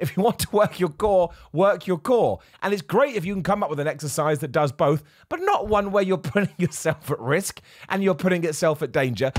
If you want to work your core, work your core. And it's great if you can come up with an exercise that does both, but not one where you're putting yourself at risk and you're putting yourself at danger.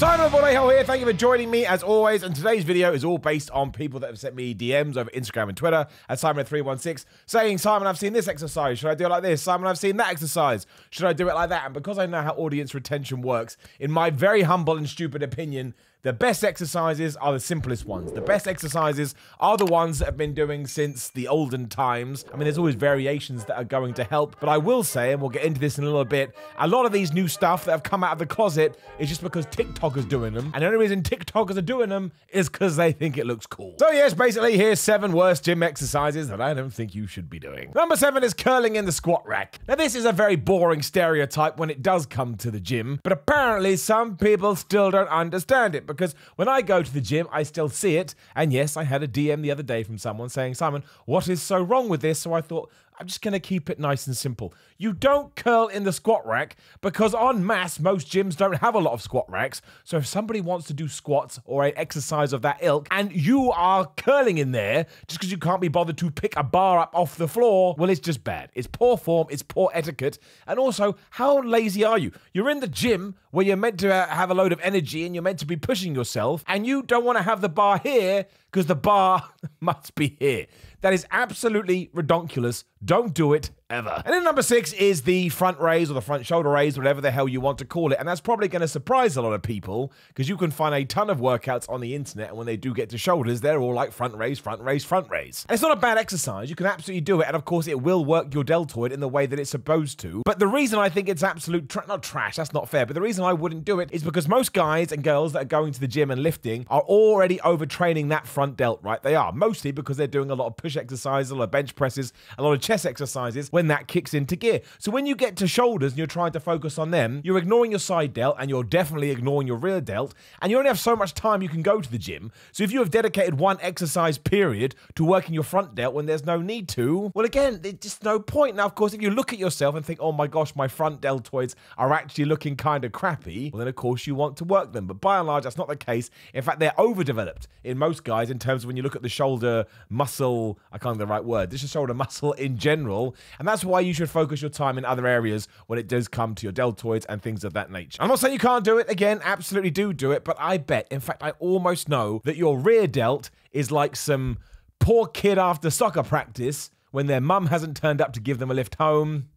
Simon Borejo here. Thank you for joining me as always. And today's video is all based on people that have sent me DMs over Instagram and Twitter at Simon316 saying, Simon, I've seen this exercise. Should I do it like this? Simon, I've seen that exercise. Should I do it like that? And because I know how audience retention works, in my very humble and stupid opinion, the best exercises are the simplest ones. The best exercises are the ones that have been doing since the olden times. I mean, there's always variations that are going to help, but I will say, and we'll get into this in a little bit, a lot of these new stuff that have come out of the closet is just because TikTok is doing them. And the only reason TikTokers are doing them is because they think it looks cool. So, yes, basically, here's seven worst gym exercises that I don't think you should be doing. Number seven is curling in the squat rack. Now, this is a very boring stereotype when it does come to the gym, but apparently some people still don't understand it because when I go to the gym, I still see it. And yes, I had a DM the other day from someone saying, Simon, what is so wrong with this? So I thought, I'm just going to keep it nice and simple. You don't curl in the squat rack because on mass, most gyms don't have a lot of squat racks. So if somebody wants to do squats or an exercise of that ilk and you are curling in there just because you can't be bothered to pick a bar up off the floor, well, it's just bad. It's poor form, it's poor etiquette. And also, how lazy are you? You're in the gym where you're meant to uh, have a load of energy and you're meant to be pushing yourself, and you don't want to have the bar here because the bar must be here. That is absolutely redonkulous. Don't do it ever. And then number six is the front raise or the front shoulder raise, whatever the hell you want to call it. And that's probably going to surprise a lot of people because you can find a ton of workouts on the internet. And when they do get to shoulders, they're all like front raise, front raise, front raise. And it's not a bad exercise. You can absolutely do it. And of course, it will work your deltoid in the way that it's supposed to. But the reason I think it's absolute, tra- not trash, that's not fair. But the reason I wouldn't do it is because most guys and girls that are going to the gym and lifting are already overtraining that front delt, right? They are. Mostly because they're doing a lot of push exercises, a lot of bench presses, a lot of chest exercises when that kicks into gear. So when you get to shoulders and you're trying to focus on them, you're ignoring your side delt and you're definitely ignoring your rear delt. And you only have so much time you can go to the gym. So if you have dedicated one exercise period to working your front delt when there's no need to, well, again, there's just no point. Now, of course, if you look at yourself and think, oh my gosh, my front deltoids are actually looking kind of crappy, well, then of course you want to work them. But by and large, that's not the case. In fact, they're overdeveloped in most guys in terms of when you look at the shoulder muscle, I can't think the right word, this is shoulder muscle in general. And that's why you should focus your time in other areas when it does come to your deltoids and things of that nature. I'm not saying you can't do it. Again, absolutely do do it. But I bet, in fact, I almost know that your rear delt is like some poor kid after soccer practice when their mum hasn't turned up to give them a lift home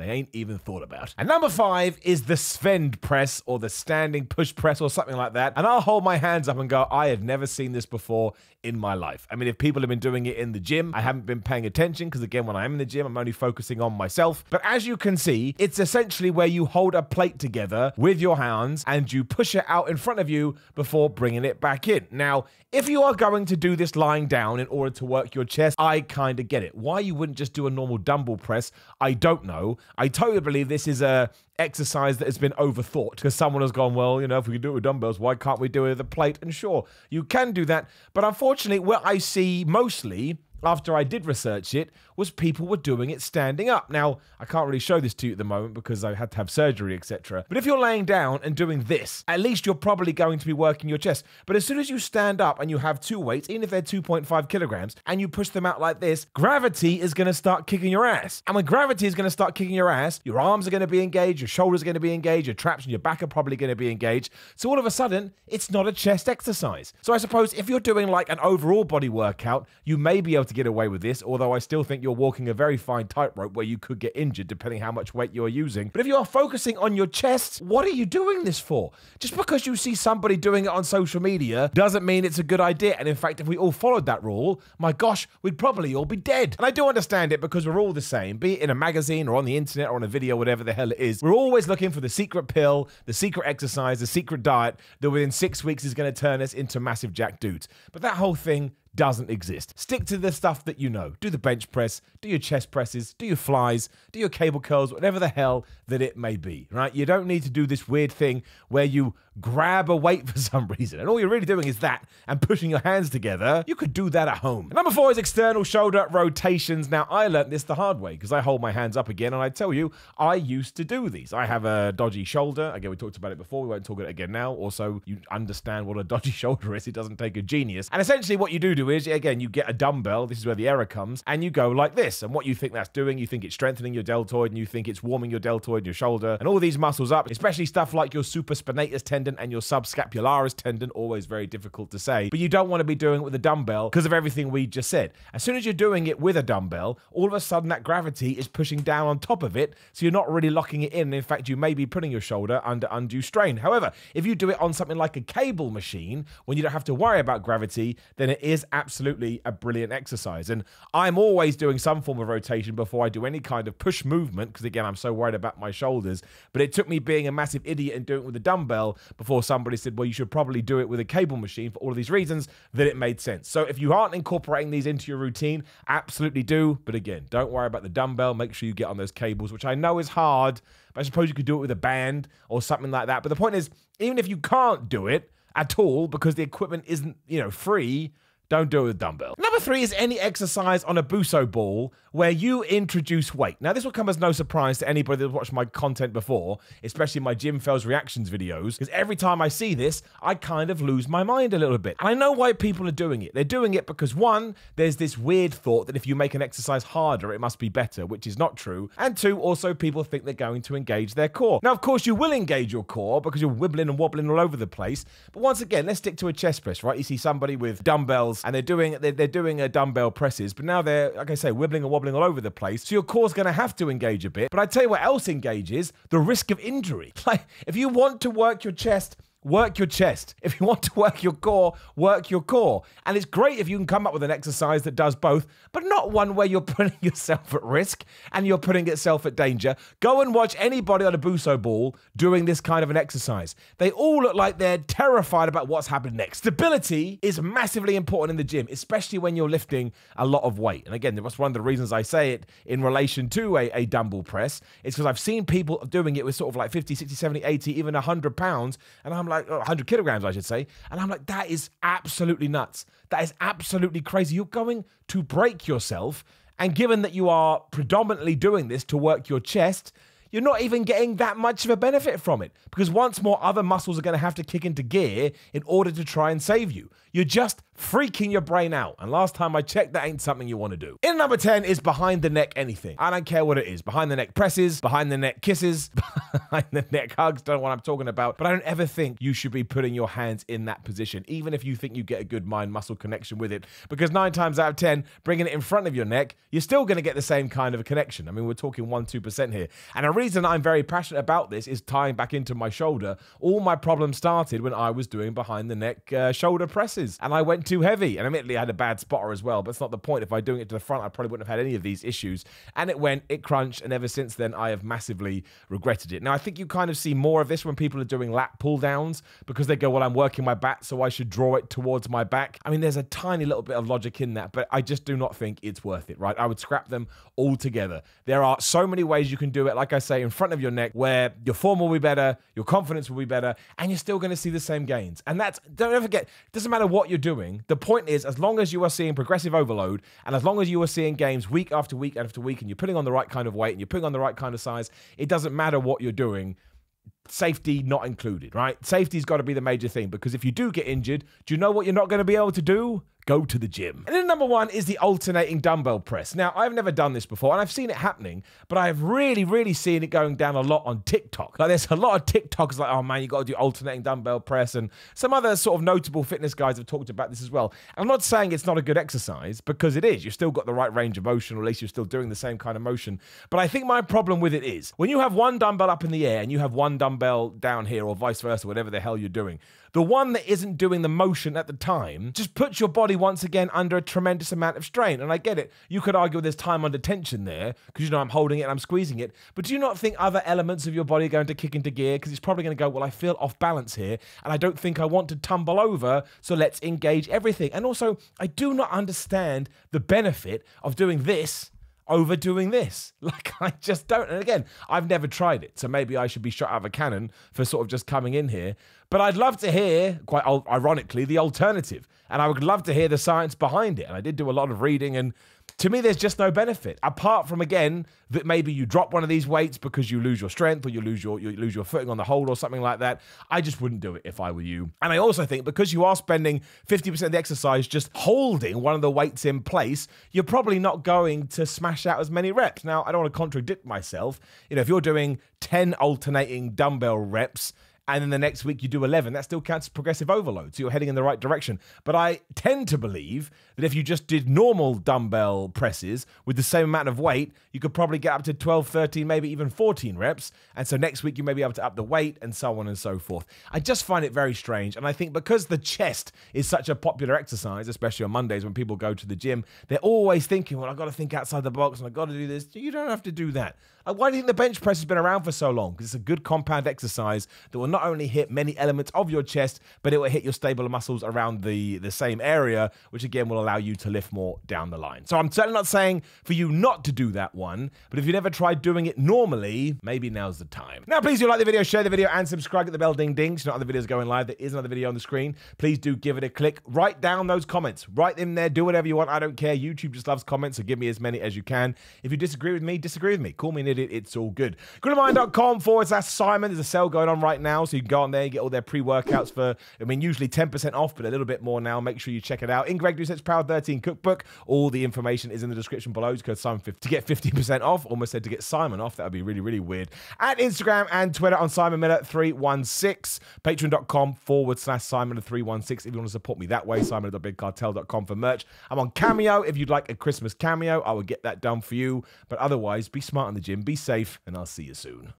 they ain't even thought about. And number five is the Svend press or the standing push press or something like that. And I'll hold my hands up and go, I have never seen this before in my life. I mean, if people have been doing it in the gym, I haven't been paying attention because, again, when I am in the gym, I'm only focusing on myself. But as you can see, it's essentially where you hold a plate together with your hands and you push it out in front of you before bringing it back in. Now, if you are going to do this lying down in order to work your chest, I kind of get it. Why you wouldn't just do a normal dumbbell press, I don't know. I totally believe this is a exercise that has been overthought because someone has gone, well, you know, if we can do it with dumbbells, why can't we do it with a plate? And sure, you can do that. But unfortunately, what I see mostly after I did research it, was people were doing it standing up. Now, I can't really show this to you at the moment because I had to have surgery, etc. But if you're laying down and doing this, at least you're probably going to be working your chest. But as soon as you stand up and you have two weights, even if they're 2.5 kilograms, and you push them out like this, gravity is going to start kicking your ass. And when gravity is going to start kicking your ass, your arms are going to be engaged, your shoulders are going to be engaged, your traps and your back are probably going to be engaged. So all of a sudden, it's not a chest exercise. So I suppose if you're doing like an overall body workout, you may be able to get away with this, although I still think you're walking a very fine tightrope where you could get injured depending how much weight you're using. But if you are focusing on your chest, what are you doing this for? Just because you see somebody doing it on social media doesn't mean it's a good idea. And in fact, if we all followed that rule, my gosh, we'd probably all be dead. And I do understand it because we're all the same, be it in a magazine or on the internet or on a video, whatever the hell it is. We're always looking for the secret pill, the secret exercise, the secret diet that within six weeks is going to turn us into massive jack dudes. But that whole thing doesn't exist. Stick to the stuff that you know. Do the bench press, do your chest presses, do your flies, do your cable curls, whatever the hell that it may be, right? You don't need to do this weird thing where you grab a weight for some reason, and all you're really doing is that and pushing your hands together, you could do that at home. Number four is external shoulder rotations. Now, I learned this the hard way because I hold my hands up again, and I tell you, I used to do these. I have a dodgy shoulder. Again, we talked about it before. We won't talk about it again now. Also, you understand what a dodgy shoulder is. It doesn't take a genius. And essentially, what you do do is, again, you get a dumbbell. This is where the error comes, and you go like this. And what you think that's doing, you think it's strengthening your deltoid, and you think it's warming your deltoid and your shoulder, and all these muscles up, especially stuff like your supraspinatus tendon and your subscapularis tendon. Always very difficult to say, but you don't want to be doing it with a dumbbell because of everything we just said. As soon as you're doing it with a dumbbell, all of a sudden that gravity is pushing down on top of it, so you're not really locking it in. In fact, you may be putting your shoulder under undue strain. However, if you do it on something like a cable machine, when you don't have to worry about gravity, then it is absolutely a brilliant exercise. And I'm always doing some form of rotation before I do any kind of push movement, because again, I'm so worried about my shoulders. But it took me being a massive idiot and doing it with a dumbbell before somebody said, well, you should probably do it with a cable machine for all of these reasons that it made sense. So if you aren't incorporating these into your routine, absolutely do. But again, don't worry about the dumbbell. Make sure you get on those cables, which I know is hard, but I suppose you could do it with a band or something like that. But the point is, even if you can't do it at all because the equipment isn't, you know, free, don't do it with a dumbbell. Number three is any exercise on a Bosu ball where you introduce weight. Now, this will come as no surprise to anybody that's watched my content before, especially my Gym Fails reactions videos, because every time I see this, I kind of lose my mind a little bit. And I know why people are doing it. They're doing it because one, there's this weird thought that if you make an exercise harder, it must be better, which is not true. And two, also people think they're going to engage their core. Now, of course, you will engage your core because you're wibbling and wobbling all over the place. But once again, let's stick to a chest press, right? You see somebody with dumbbells and they're doing they're, they're doing a dumbbell presses, but now they're like I say, wibbling and wobbling all over the place. So your core's going to have to engage a bit. But I tell you what else engages: the risk of injury. Like if you want to work your chest work your chest. If you want to work your core, work your core. And it's great if you can come up with an exercise that does both, but not one where you're putting yourself at risk and you're putting yourself at danger. Go and watch anybody on a Bosu ball doing this kind of an exercise. They all look like they're terrified about what's happening next. Stability is massively important in the gym, especially when you're lifting a lot of weight. And again, that's one of the reasons I say it in relation to a, a dumbbell press. It's because I've seen people doing it with sort of like 50, 60, 70, 80, even 100 pounds. And I'm like, uh, 100 kilograms, I should say. And I'm like, that is absolutely nuts. That is absolutely crazy. You're going to break yourself. And given that you are predominantly doing this to work your chest, you're not even getting that much of a benefit from it because once more, other muscles are going to have to kick into gear in order to try and save you. You're just freaking your brain out. And last time I checked, that ain't something you want to do. In number 10 is behind the neck anything. I don't care what it is. Behind the neck presses, behind the neck kisses, behind the neck hugs. Don't know what I'm talking about. But I don't ever think you should be putting your hands in that position, even if you think you get a good mind muscle connection with it. Because nine times out of 10, bringing it in front of your neck, you're still going to get the same kind of a connection. I mean, we're talking 1 2% here. And a reason I'm very passionate about this is tying back into my shoulder. All my problems started when I was doing behind the neck uh, shoulder presses. And I went too heavy. And admittedly, I had a bad spotter as well, but it's not the point. If I doing it to the front, I probably wouldn't have had any of these issues. And it went, it crunched, and ever since then, I have massively regretted it. Now, I think you kind of see more of this when people are doing lat pull downs because they go, well, I'm working my back, so I should draw it towards my back. I mean, there's a tiny little bit of logic in that, but I just do not think it's worth it, right? I would scrap them all together. There are so many ways you can do it, like I say, in front of your neck, where your form will be better, your confidence will be better, and you're still going to see the same gains. And that's, don't ever forget, it doesn't matter what you're doing. The point is, as long as you are seeing progressive overload, and as long as you are seeing games week after week after week, and you're putting on the right kind of weight, and you're putting on the right kind of size, it doesn't matter what you're doing safety not included, right? Safety's got to be the major thing because if you do get injured, do you know what you're not going to be able to do? Go to the gym. And then number one is the alternating dumbbell press. Now, I've never done this before and I've seen it happening, but I've really, really seen it going down a lot on TikTok. Like, there's a lot of TikToks like, oh man, you got to do alternating dumbbell press. And some other sort of notable fitness guys have talked about this as well. I'm not saying it's not a good exercise because it is. You've still got the right range of motion, or at least you're still doing the same kind of motion. But I think my problem with it is when you have one dumbbell up in the air and you have one dumbbell down here, or vice versa, whatever the hell you're doing, the one that isn't doing the motion at the time just puts your body once again under a tremendous amount of strain. And I get it. You could argue there's time under tension there because you know I'm holding it and I'm squeezing it. But do you not think other elements of your body are going to kick into gear? Because it's probably going to go, well, I feel off balance here and I don't think I want to tumble over. So let's engage everything. And also, I do not understand the benefit of doing this over doing this. Like, I just don't. And again, I've never tried it. So maybe I should be shot out of a cannon for sort of just coming in here. But I'd love to hear, quite ironically, the alternative. And I would love to hear the science behind it. And I did do a lot of reading and to me, there's just no benefit apart from again that maybe you drop one of these weights because you lose your strength or you lose your you lose your footing on the hold or something like that. I just wouldn't do it if I were you. And I also think because you are spending 50% of the exercise just holding one of the weights in place, you're probably not going to smash out as many reps. Now, I don't want to contradict myself. You know, if you're doing 10 alternating dumbbell reps and then the next week you do 11, that still counts as progressive overload. So you're heading in the right direction. But I tend to believe that if you just did normal dumbbell presses with the same amount of weight, you could probably get up to 12, 13, maybe even 14 reps. And so next week you may be able to up the weight and so on and so forth. I just find it very strange. And I think because the chest is such a popular exercise, especially on Mondays when people go to the gym, they're always thinking, well, I've got to think outside the box and I've got to do this. You don't have to do that. Uh, why do you think the bench press has been around for so long? Because it's a good compound exercise that will not only hit many elements of your chest, but it will hit your stable muscles around the, the same area, which again will allow you to lift more down the line. So I'm certainly not saying for you not to do that one, but if you never tried doing it normally, maybe now's the time. Now, please do like the video, share the video, and subscribe, get the bell ding ding so you know other videos going live. There is another video on the screen. Please do give it a click. Write down those comments. Write them there. Do whatever you want. I don't care. YouTube just loves comments, so give me as many as you can. If you disagree with me, disagree with me. Call me an idiot. It's all good. Gorillamind.com forward slash Simon. There's a sale going on right now, so you can go on there get all their pre-workouts for, I mean, usually 10% off, but a little bit more now. Make sure you check it out. In Greg Doucette's Power 13 cookbook. All the information is in the description below. Just code Simon50 to get 50% off. Almost said to get Simon off. That would be really, really weird. At Instagram and Twitter on Simon Miller316. Patreon.com forward slash Simon Miller316 if you want to support me that way. Simon.bigcartel.com for merch. I'm on Cameo. If you'd like a Christmas cameo, I will get that done for you. But otherwise, be smart in the gym, be safe, and I'll see you soon.